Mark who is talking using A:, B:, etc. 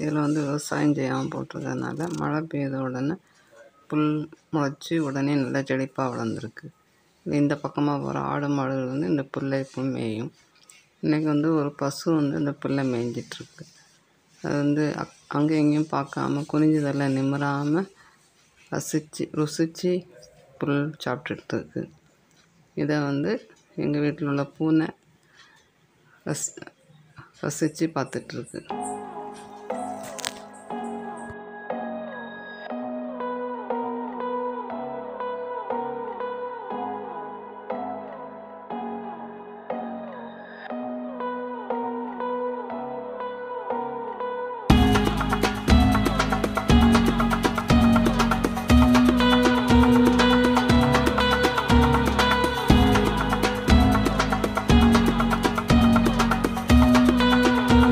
A: இதில் வந்து விவசாயம் செய்யாமல் போட்டிருக்கறதுனால மழை பெய்த உடனே புல் முளைச்சி உடனே நல்லா செழிப்பாக வளர்ந்துருக்கு. இந்த பக்கமாக போகிற ஆடு மாடுகள் வந்து இந்த புல்லை இப்போ மேயும். இன்றைக்கி வந்து ஒரு பசு வந்து இந்த புல்லை மேய்ஞ்சிட்ருக்கு அது வந்து அக் அங்கே இங்கேயும் பார்க்காம குனிஞ்சதெல்லாம் நிமிராமல் ரசித்து ருசித்து புல் சாப்பிட்டுட்டு இருக்கு இதை வந்து எங்கள் வீட்டில் உள்ள பூனை ரசி ரசித்து பார்த்துட்ருக்கு.